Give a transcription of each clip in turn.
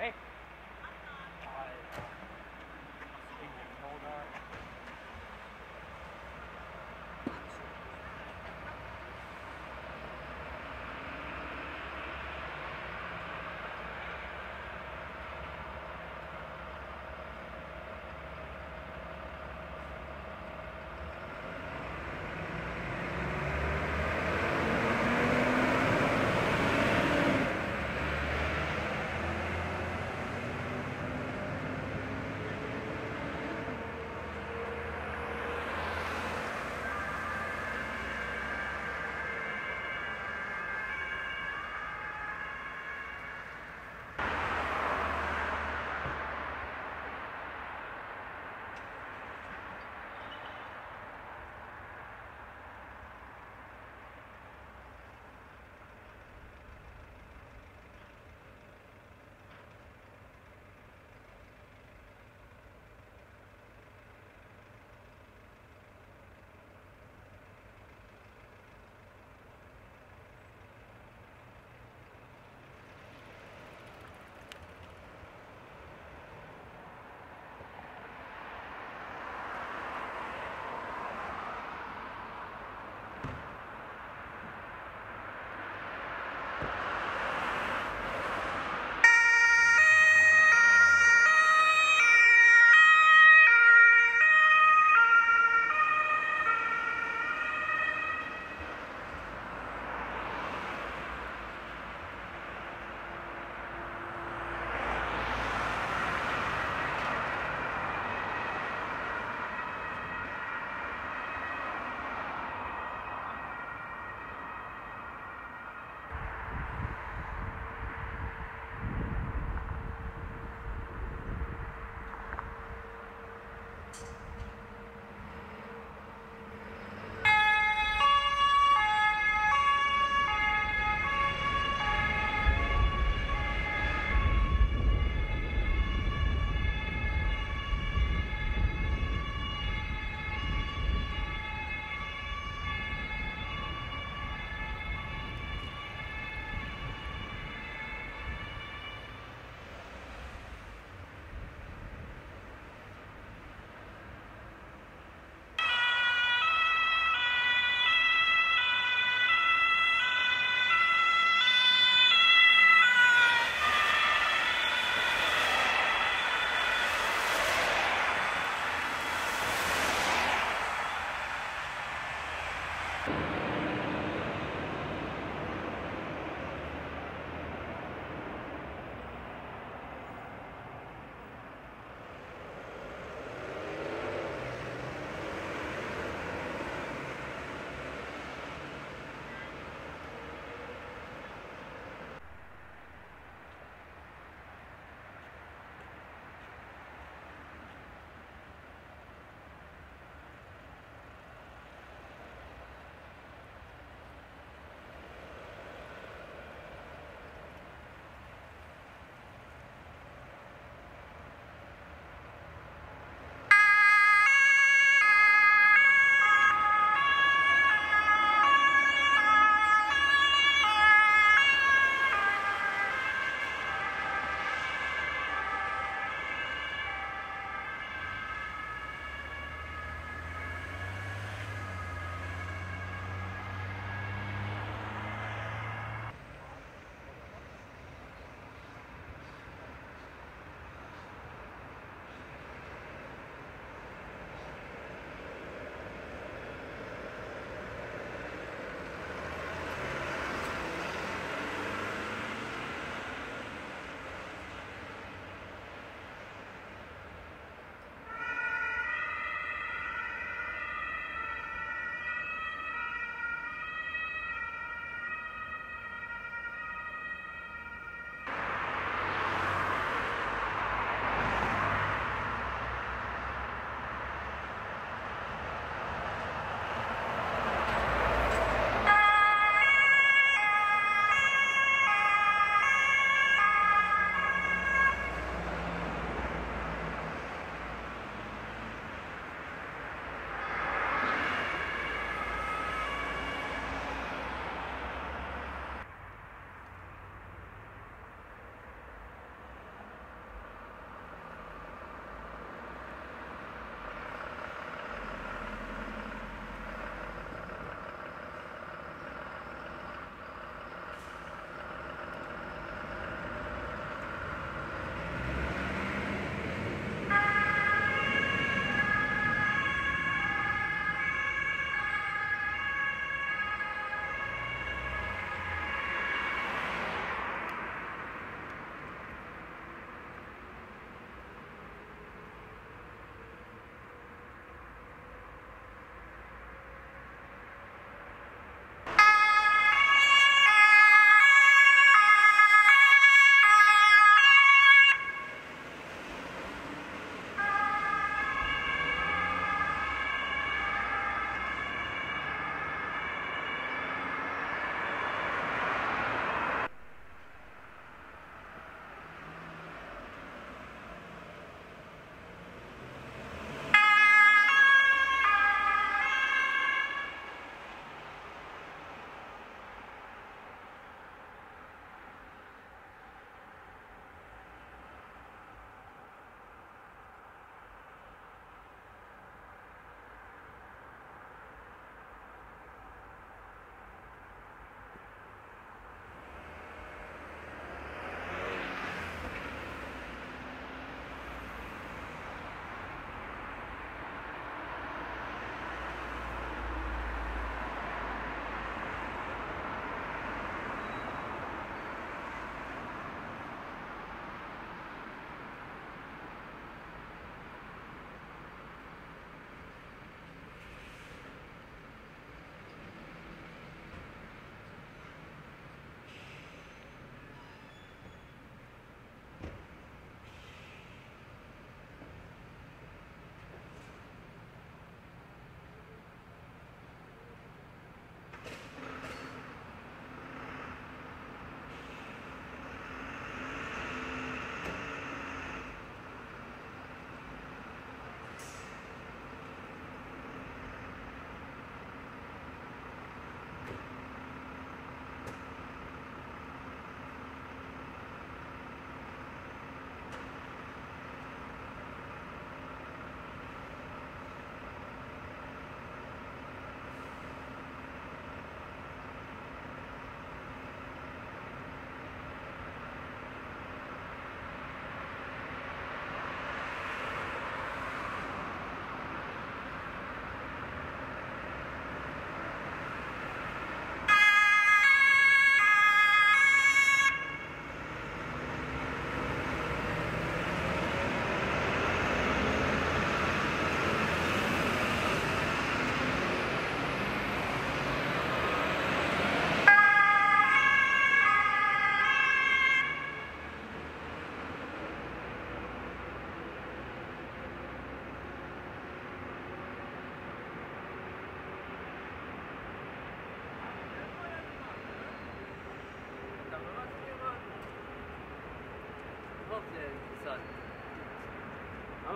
Hey.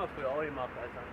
Auch sehr interessant.